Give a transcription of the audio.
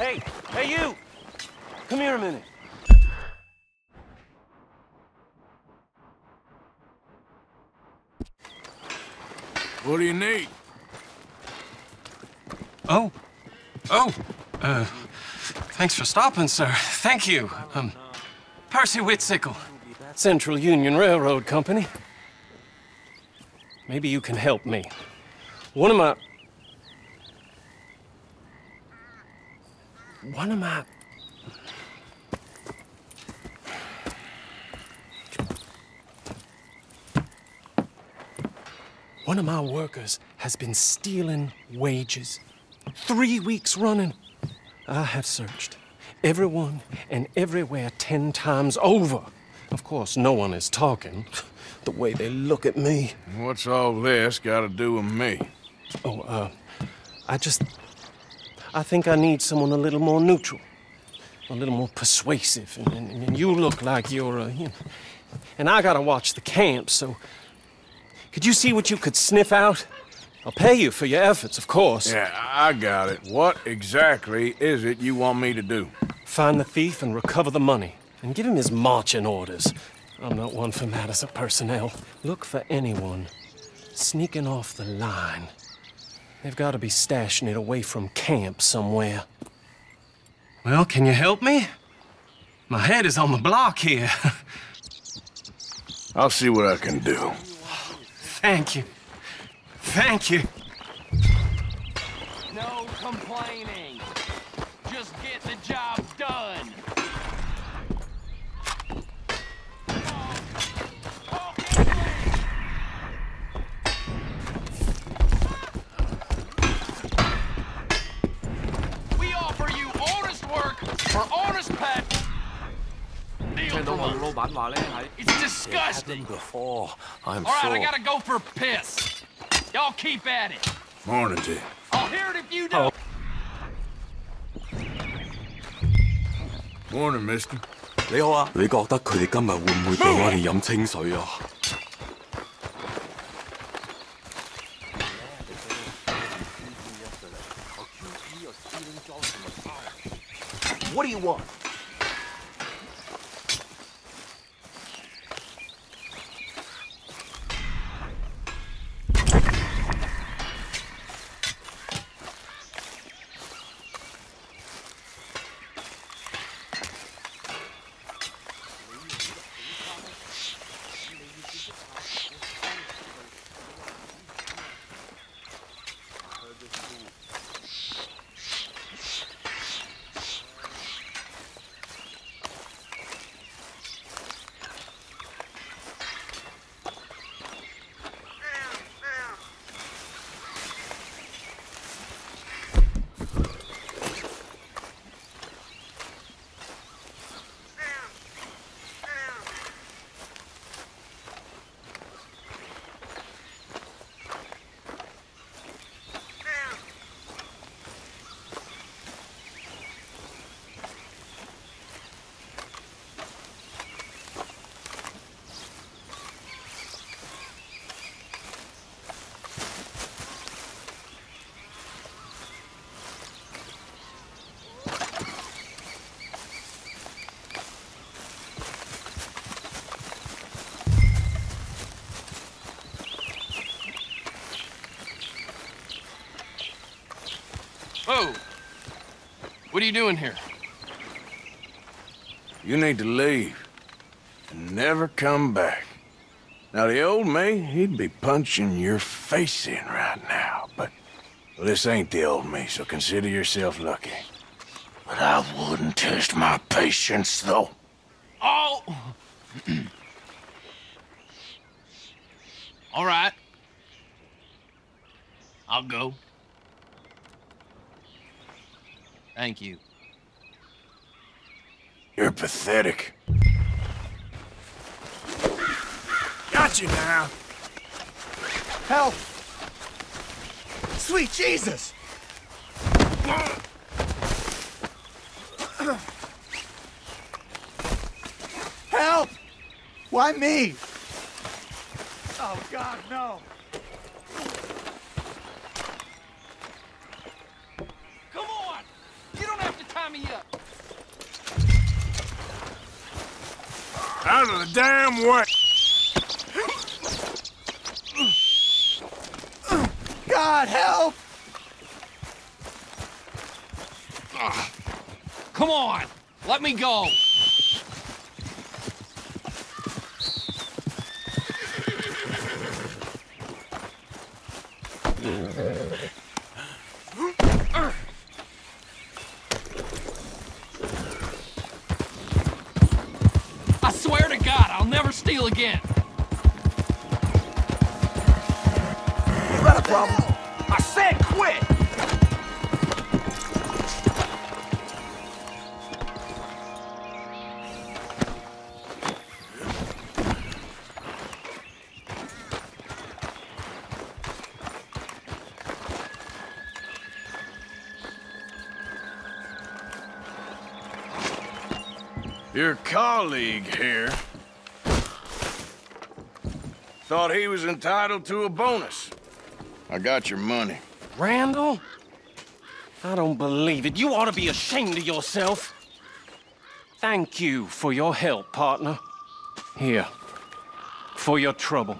Hey, hey, you! Come here a minute. What do you need? Oh. Oh. Uh, thanks for stopping, sir. Thank you. Um, Percy Whitsickle, Central Union Railroad Company. Maybe you can help me. One of my... One of my... One of my workers has been stealing wages. Three weeks running. I have searched everyone and everywhere ten times over. Of course, no one is talking. The way they look at me. What's all this got to do with me? Oh, uh, I just. I think I need someone a little more neutral, a little more persuasive. And, and, and you look like you're, uh, you know. And I gotta watch the camp, so. Could you see what you could sniff out? I'll pay you for your efforts, of course. Yeah, I got it. What exactly is it you want me to do? Find the thief and recover the money. And give him his marching orders. I'm not one for matters of personnel. Look for anyone sneaking off the line. They've got to be stashing it away from camp somewhere. Well, can you help me? My head is on the block here. I'll see what I can do. Thank you. Thank you. No complaining. honest pay. Deal 听到 from 我 us. 老板话咧系 It's disgusting. before. I'm All right, sure. I gotta go for a piss. Y'all keep at it. Morning to you. I'll hear it if you don't. Morning, mister. 你好啊，你觉得佢哋今日会唔会俾我哋饮清水啊？ What do you want? Whoa. What are you doing here? You need to leave and never come back. Now, the old me, he'd be punching your face in right now, but well, this ain't the old me, so consider yourself lucky. But I wouldn't test my patience, though. Oh! All right. I'll go. Thank you. You're pathetic. Got you now. Help! Sweet Jesus! Help! Why me? Oh, God, no. Come on! You don't have to Tie me up. Out of the damn way! God, help! Come on. Let me go. I swear to God, I'll never steal again. Is that a problem? I said quit! Your colleague here thought he was entitled to a bonus. I got your money. Randall? I don't believe it. You ought to be ashamed of yourself. Thank you for your help, partner. Here. For your trouble.